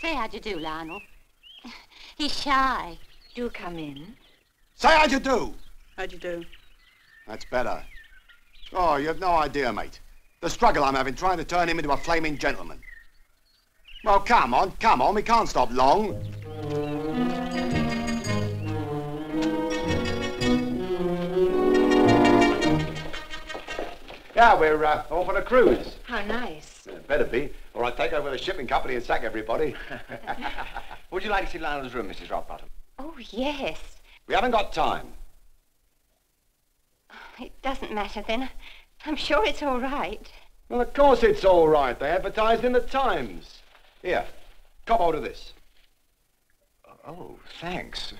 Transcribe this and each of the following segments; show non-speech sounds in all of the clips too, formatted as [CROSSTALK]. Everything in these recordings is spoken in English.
Say how do you do, Lionel. He's shy. Do come in. Say how you do. How'd you do? That's better. Oh, you have no idea, mate. The struggle I'm having trying to turn him into a flaming gentleman. Well, come on, come on. We can't stop long. Yeah, we're uh, off on a cruise. How nice. Uh, better be, or I'd take over the shipping company and sack everybody. [LAUGHS] Would you like to see Lionel's room, Mrs. Rockbottom? Oh, yes. we haven't got time. [SIGHS] It doesn't matter then. I'm sure it's all right. Well, of course it's all right. They advertised in the Times. Here, cop hold of this. Oh, thanks.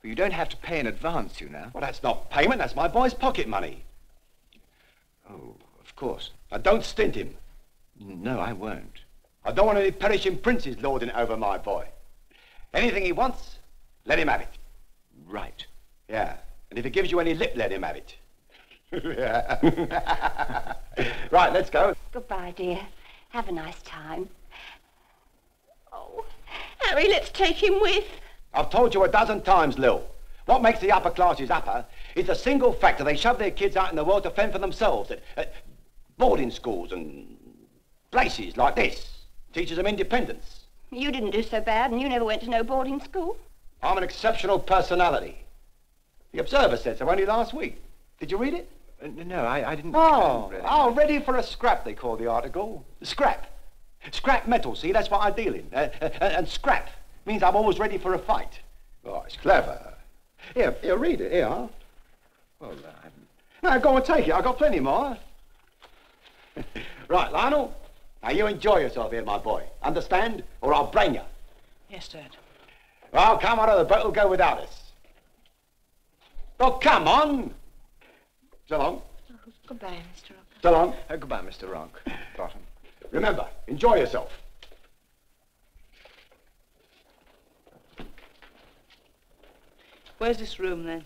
But you don't have to pay in advance, you know. Well, that's not payment. That's my boy's pocket money. Of course. I don't stint him. No, I won't. I don't want any perishing princes lording it over my boy. Anything he wants, let him have it. Right. Yeah. And if he gives you any lip, let him have it. [LAUGHS] yeah. [LAUGHS] right, let's go. Goodbye, dear. Have a nice time. Oh, Harry, let's take him with. I've told you a dozen times, Lil. What makes the upper classes upper is the single factor they shove their kids out in the world to fend for themselves at, at boarding schools and places like this. Teaches them independence. You didn't do so bad, and you never went to no boarding school. I'm an exceptional personality. The Observer said so only last week. Did you read it? Uh, no, I, I didn't. Oh, really. oh, ready for a scrap, they call the article. Scrap. Scrap metal, see, that's what I deal in. Uh, uh, and scrap means I'm always ready for a fight. Oh, it's clever. Here, here, read it, here. Well, uh, I'm... Now, go and take it. I've got plenty more. [LAUGHS] right, Lionel. Now, you enjoy yourself here, my boy. Understand? Or I'll brain you. Yes, Dad. Well, come on, or the boat will go without us. Oh, come on. So long. Oh, goodbye, Mr. Rock. So long. Uh, goodbye, Mr. Rock. Bottom. Remember, enjoy yourself. Where's this room, then?